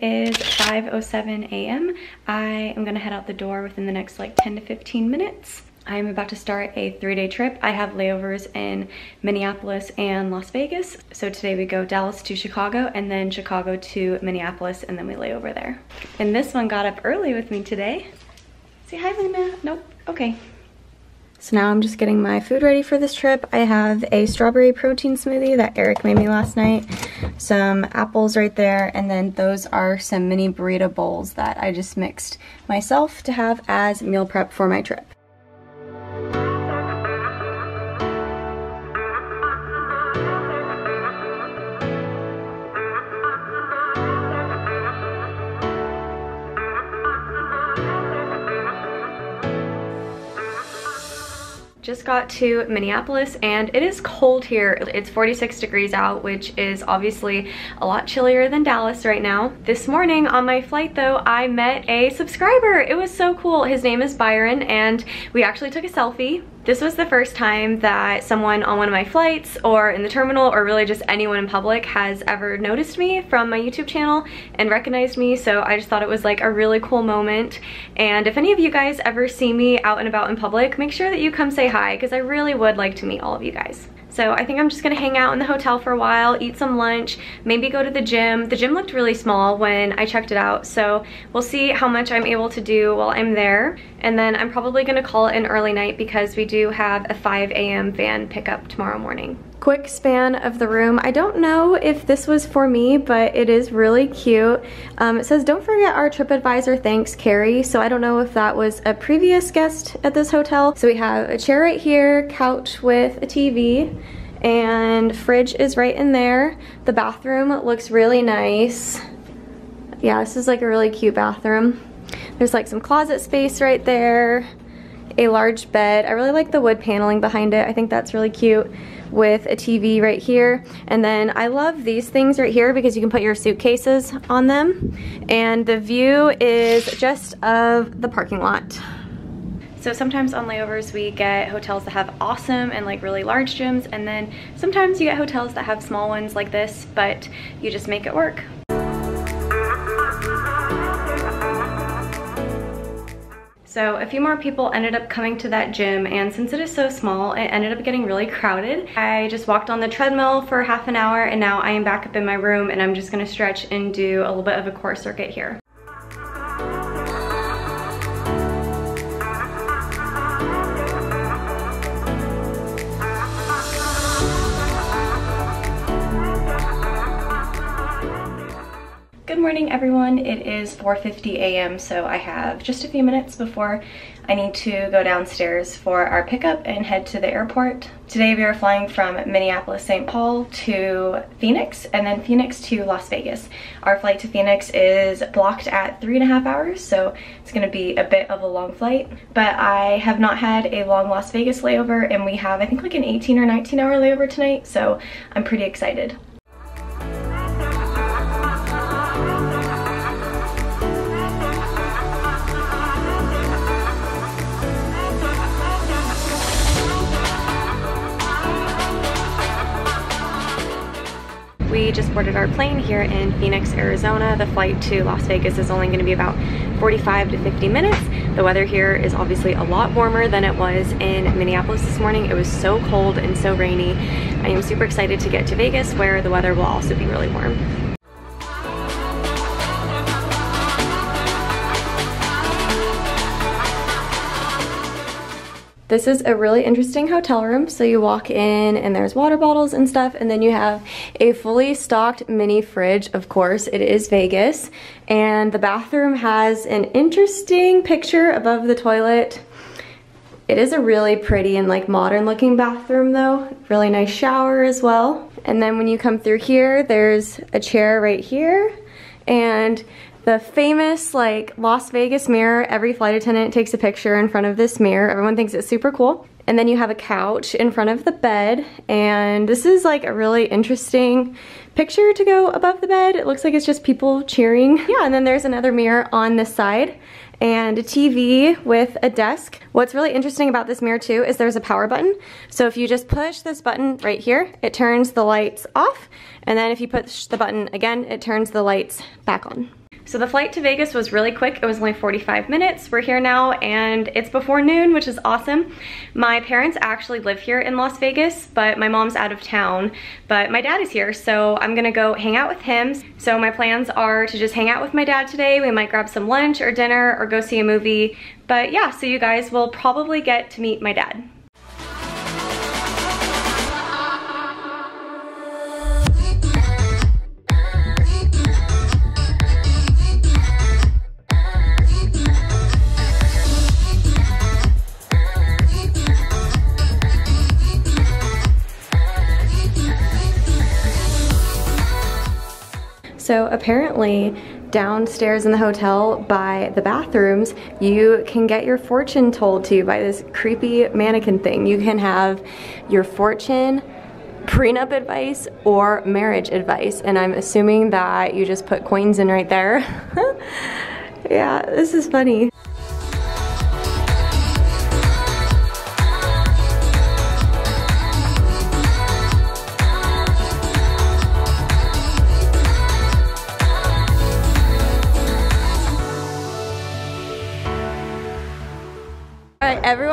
It is 5.07 a.m. I am gonna head out the door within the next like 10 to 15 minutes. I'm about to start a three-day trip. I have layovers in Minneapolis and Las Vegas. So today we go Dallas to Chicago and then Chicago to Minneapolis and then we lay over there. And this one got up early with me today. Say hi, Luna. Nope. Okay. So now I'm just getting my food ready for this trip. I have a strawberry protein smoothie that Eric made me last night, some apples right there, and then those are some mini burrito bowls that I just mixed myself to have as meal prep for my trip. Just got to Minneapolis and it is cold here. It's 46 degrees out, which is obviously a lot chillier than Dallas right now. This morning on my flight though, I met a subscriber. It was so cool. His name is Byron and we actually took a selfie this was the first time that someone on one of my flights or in the terminal or really just anyone in public has ever noticed me from my YouTube channel and recognized me so I just thought it was like a really cool moment and if any of you guys ever see me out and about in public make sure that you come say hi because I really would like to meet all of you guys. So I think I'm just gonna hang out in the hotel for a while, eat some lunch, maybe go to the gym. The gym looked really small when I checked it out, so we'll see how much I'm able to do while I'm there. And then I'm probably gonna call it an early night because we do have a 5 a.m. van pickup tomorrow morning quick span of the room. I don't know if this was for me, but it is really cute. Um, it says, don't forget our TripAdvisor thanks Carrie. So I don't know if that was a previous guest at this hotel. So we have a chair right here, couch with a TV, and fridge is right in there. The bathroom looks really nice. Yeah, this is like a really cute bathroom. There's like some closet space right there, a large bed. I really like the wood paneling behind it. I think that's really cute with a TV right here. And then I love these things right here because you can put your suitcases on them. And the view is just of the parking lot. So sometimes on layovers we get hotels that have awesome and like really large gyms and then sometimes you get hotels that have small ones like this but you just make it work. So a few more people ended up coming to that gym and since it is so small, it ended up getting really crowded. I just walked on the treadmill for half an hour and now I am back up in my room and I'm just gonna stretch and do a little bit of a core circuit here. Morning everyone. It is 4.50 a.m. so I have just a few minutes before I need to go downstairs for our pickup and head to the airport. Today we are flying from Minneapolis St. Paul to Phoenix and then Phoenix to Las Vegas. Our flight to Phoenix is blocked at three and a half hours so it's going to be a bit of a long flight but I have not had a long Las Vegas layover and we have I think like an 18 or 19 hour layover tonight so I'm pretty excited. Boarded our plane here in Phoenix, Arizona. The flight to Las Vegas is only gonna be about 45 to 50 minutes. The weather here is obviously a lot warmer than it was in Minneapolis this morning. It was so cold and so rainy. I am super excited to get to Vegas where the weather will also be really warm. This is a really interesting hotel room. So you walk in and there's water bottles and stuff and then you have a fully stocked mini fridge. Of course, it is Vegas. And the bathroom has an interesting picture above the toilet. It is a really pretty and like modern looking bathroom though. Really nice shower as well. And then when you come through here, there's a chair right here and the famous like Las Vegas mirror. Every flight attendant takes a picture in front of this mirror. Everyone thinks it's super cool. And then you have a couch in front of the bed. And this is like a really interesting picture to go above the bed. It looks like it's just people cheering. Yeah, and then there's another mirror on this side and a TV with a desk. What's really interesting about this mirror too is there's a power button. So if you just push this button right here, it turns the lights off. And then if you push the button again, it turns the lights back on. So the flight to Vegas was really quick. It was only 45 minutes. We're here now and it's before noon, which is awesome. My parents actually live here in Las Vegas, but my mom's out of town. But my dad is here, so I'm gonna go hang out with him. So my plans are to just hang out with my dad today. We might grab some lunch or dinner or go see a movie. But yeah, so you guys will probably get to meet my dad. So apparently downstairs in the hotel by the bathrooms, you can get your fortune told to you by this creepy mannequin thing. You can have your fortune, prenup advice, or marriage advice. And I'm assuming that you just put coins in right there. yeah, this is funny.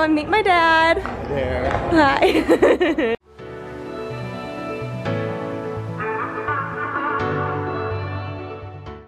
Meet my dad. There. Hi.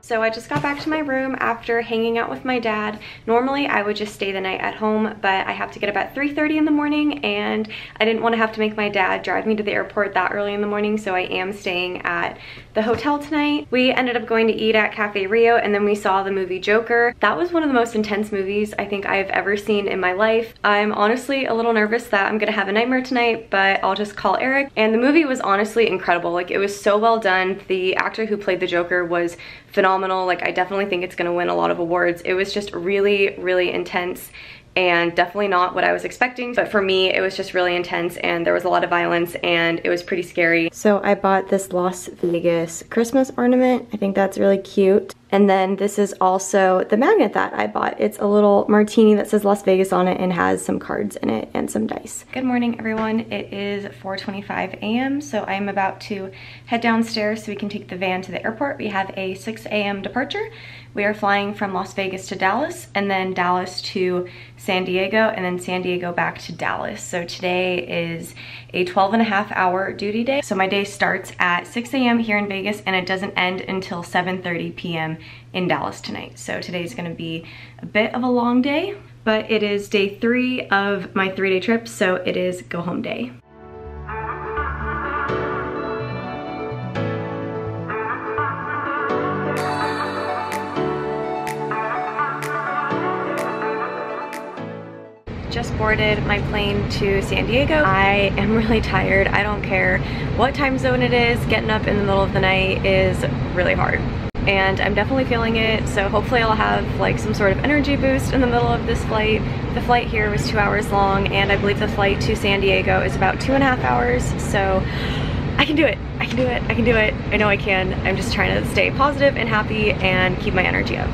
So I just got back to my room after hanging out with my dad. Normally I would just stay the night at home, but I have to get up at 3.30 in the morning and I didn't want to have to make my dad drive me to the airport that early in the morning, so I am staying at the hotel tonight. We ended up going to eat at Cafe Rio and then we saw the movie Joker. That was one of the most intense movies I think I've ever seen in my life. I'm honestly a little nervous that I'm gonna have a nightmare tonight, but I'll just call Eric. And the movie was honestly incredible. Like it was so well done. The actor who played the Joker was phenomenal. Like I definitely think it's gonna win a lot of awards. It was just really, really intense and definitely not what I was expecting. But for me, it was just really intense and there was a lot of violence and it was pretty scary. So I bought this Las Vegas Christmas ornament. I think that's really cute. And then this is also the magnet that I bought. It's a little martini that says Las Vegas on it and has some cards in it and some dice. Good morning, everyone. It is 4.25 a.m. So I'm about to head downstairs so we can take the van to the airport. We have a 6 a.m. departure. We are flying from Las Vegas to Dallas and then Dallas to San Diego and then San Diego back to Dallas. So today is a 12 and a half hour duty day. So my day starts at 6 a.m. here in Vegas and it doesn't end until 7.30 p.m in Dallas tonight. So today's gonna be a bit of a long day, but it is day three of my three day trip, so it is go home day. just boarded my plane to San Diego. I am really tired. I don't care what time zone it is. Getting up in the middle of the night is really hard and I'm definitely feeling it so hopefully I'll have like some sort of energy boost in the middle of this flight. The flight here was two hours long and I believe the flight to San Diego is about two and a half hours so I can do it. I can do it. I can do it. I know I can. I'm just trying to stay positive and happy and keep my energy up.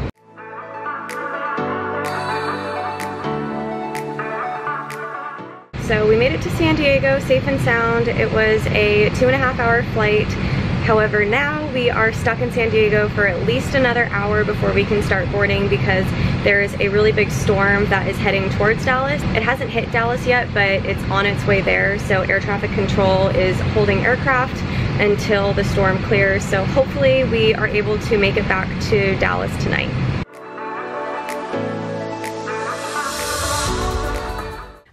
So we made it to San Diego safe and sound. It was a two and a half hour flight. However, now we are stuck in San Diego for at least another hour before we can start boarding because there is a really big storm that is heading towards Dallas. It hasn't hit Dallas yet, but it's on its way there. So air traffic control is holding aircraft until the storm clears. So hopefully we are able to make it back to Dallas tonight.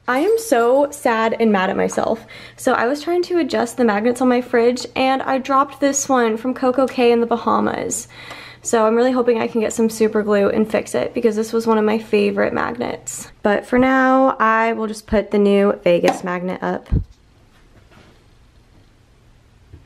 I am so sad and mad at myself. So I was trying to adjust the magnets on my fridge and I dropped this one from CocoCay in the Bahamas. So I'm really hoping I can get some super glue and fix it because this was one of my favorite magnets. But for now, I will just put the new Vegas magnet up.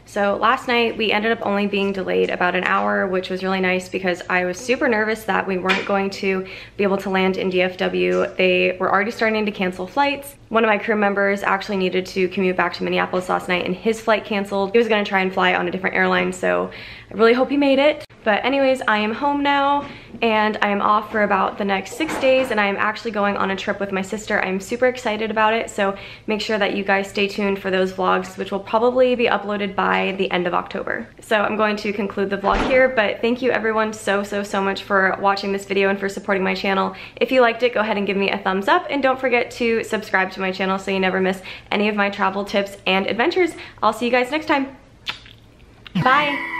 So last night we ended up only being delayed about an hour, which was really nice because I was super nervous that we weren't going to be able to land in DFW. They were already starting to cancel flights. One of my crew members actually needed to commute back to Minneapolis last night and his flight canceled. He was gonna try and fly on a different airline, so I really hope he made it. But anyways, I am home now and I am off for about the next six days and I am actually going on a trip with my sister. I'm super excited about it, so make sure that you guys stay tuned for those vlogs, which will probably be uploaded by the end of October. So I'm going to conclude the vlog here, but thank you everyone so, so, so much for watching this video and for supporting my channel. If you liked it, go ahead and give me a thumbs up and don't forget to subscribe to my channel so you never miss any of my travel tips and adventures. I'll see you guys next time. Bye.